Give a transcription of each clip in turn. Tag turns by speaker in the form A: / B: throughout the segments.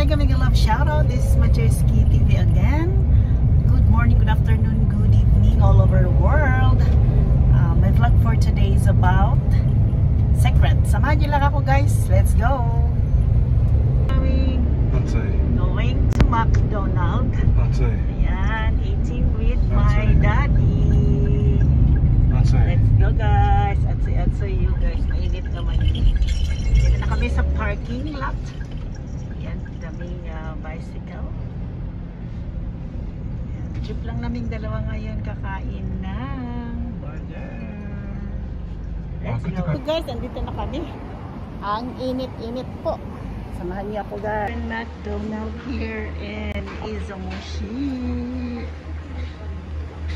A: Mega mega love shout out. This is Majerski TV again. Good morning, good afternoon, good evening all over the world. Uh, my vlog for today is about secret. Samahan niyo lang ako guys. Let's go! Going, going to McDonald's. Ayan, eating with my daddy. Let's go guys! Atsoy, atsoy you guys. Mainit naman. Dito na kami sa parking lot. Yan, daming uh, bicycle. Yan, jeep lang naming dalawa ngayon kakain ng burger. Let's
B: Bakit
A: go. So guys, andito na kami. Ang init-init po. Samahan niyo ako guys. McDonald here in Izamoshi.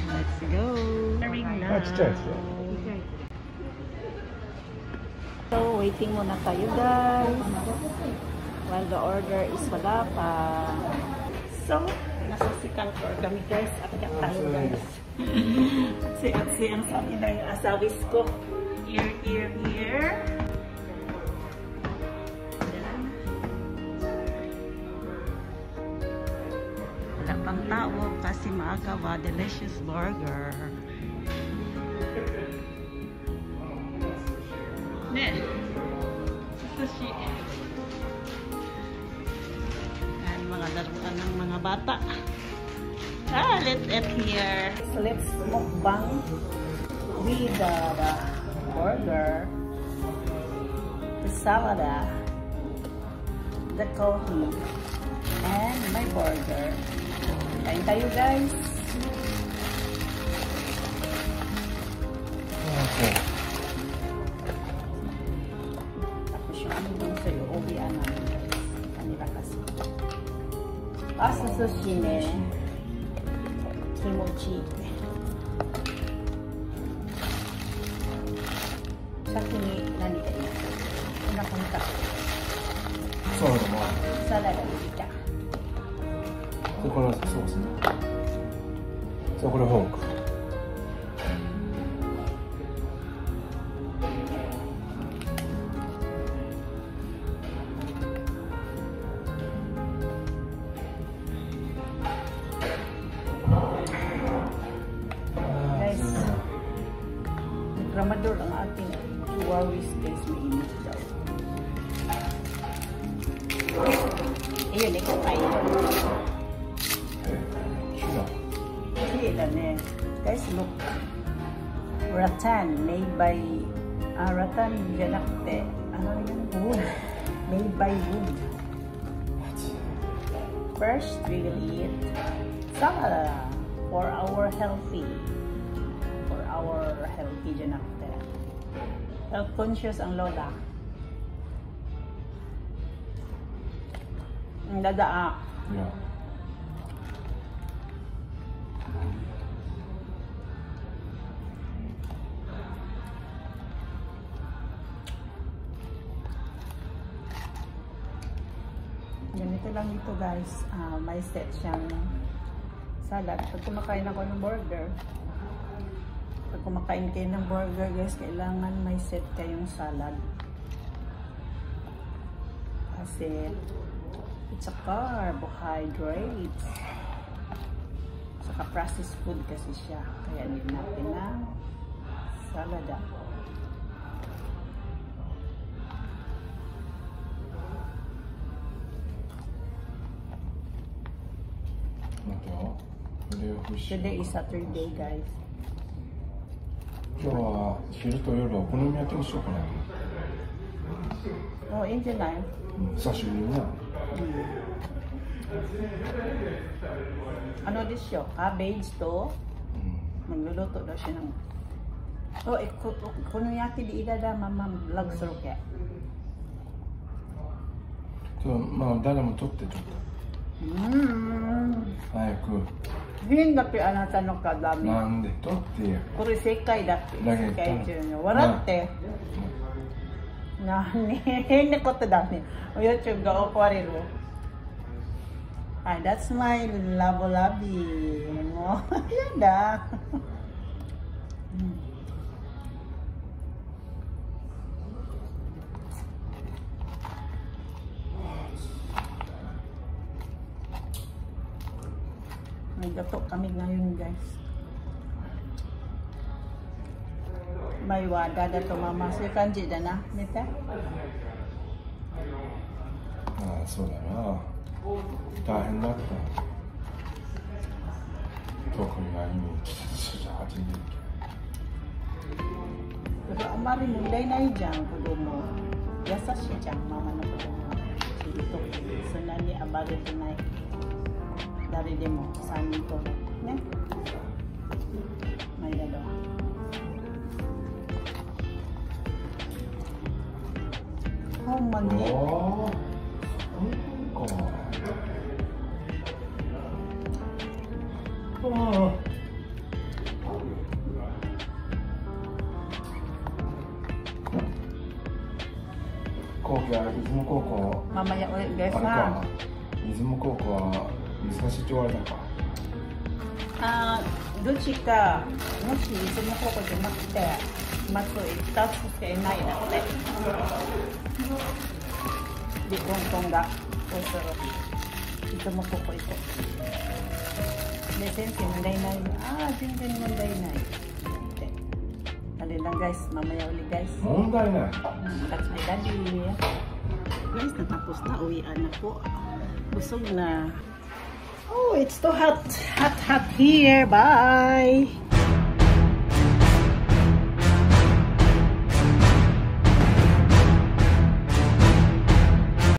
A: Let's go.
B: Ah, chat, chat.
A: So, waiting muna tayo guys. While the order is wala pa. So, nasa second floor kami guys. Akyat tayo guys. si Atsi ang sabi na yung asawis ko. Here, here, here. Yan. Wala pang tao kasi maaga ba delicious burger. Ne. Sushi. Mga ng mga bata. Ah, let's eat here. So let's mukbang with the, the burger, the salad, the coffee, and my burger. Kain tayo guys. 優しね。気持ちいい先に何がいいお腹にか
B: サラダもサ
A: ラダで
B: た。こソースね。じゃあこれ本か。
A: Nagkramador ang ating Huawei space mainit daw. Ayun, ikaw
B: が
A: Hindi lang eh. Guys, look. Rattan made by ah, rattan ganakte. Ano yung wood? Made by wood. First, we will eat salad for our healthy. Our healthy ganakte. Health conscious ang lola. Ang dadaa.
B: いや
A: Ganito lang dito guys. Ah, may set siyang salad. Pag kumakain ako ng burger, kumakain kayo ng burger guys, kailangan may set kayong salad. Kasi it's a carbohydrates. Saka processed food kasi siya. Kaya need natin ng
B: na salada. Ah.
A: Today is Saturday guys.
B: 今日は昼と夜お好み焼きにしようかな
A: いいんじ
B: ゃない、久しぶり
A: ね、
B: うん、
A: あのでしょあベ
B: ジと、うん、まあ誰もってちょっと。うん。早く。
A: 変だってあなたのか
B: なんでとってこ
A: れ世界だ
B: っ
A: て
B: 世
A: 界中の笑って、何変なことだね。YouTube が怒れる。はい、That's my ラボラビ。もう、やだ。May gato kami ngayon guys. May wada da to mama. So kanji da na. Nita?
B: Ah, so da na. Oh. Dahin na ka. Tokyo ya yi mai kisa da hajji ne.
A: Pero amari mulai na yi jan kudo mo. Yasa shi jan mama na kudo mo. Ito, sunan ni abado tonight. 誰でも3人とね。マリ
B: アドは。ほんまに。高校は出雲高校ママ
A: や
B: 俺出雲高校は差し取られたか。あどっ
A: ちかもしいの方向じゃなく
B: てまず2つしか
A: いないのででトンがそしたらいつもこ行こう。で先生問題ない。ああ全然問題ないってあれ
B: 問題ない、
A: うん、that's my daddy guys natapos Oh, it's too hot. Hot, hot here. Bye.